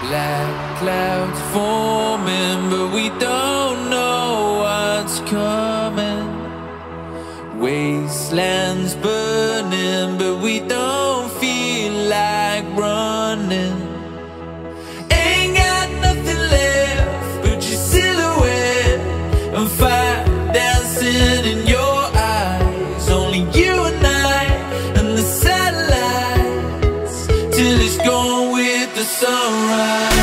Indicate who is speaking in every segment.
Speaker 1: Black clouds forming, but we don't know what's coming. Wastelands burning, but we don't with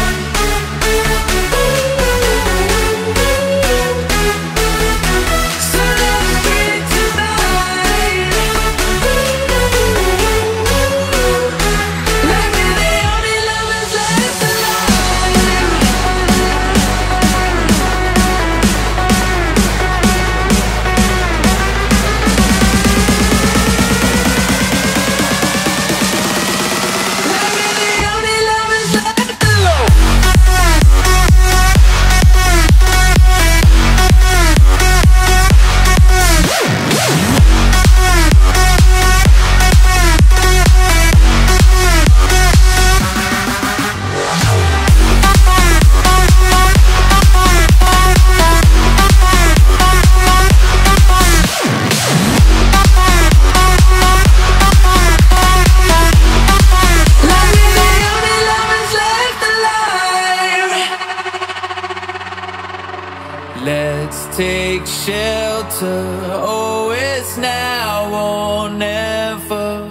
Speaker 1: Let's take shelter. Oh, it's now or never.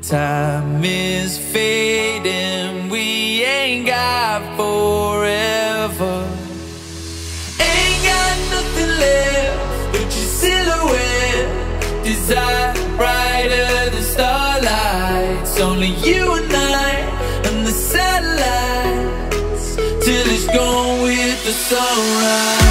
Speaker 1: Time is fading. We ain't got forever. Ain't got nothing left but your silhouette. Desire brighter than starlights. Only you and I and the satellites till it's gone with the sunrise.